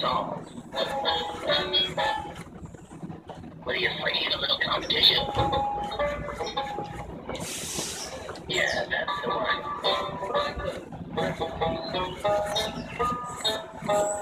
What are you afraid? A little competition? Yeah, that's the one.